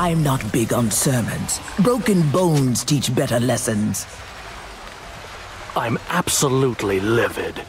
I'm not big on sermons. Broken bones teach better lessons. I'm absolutely livid.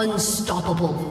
Unstoppable.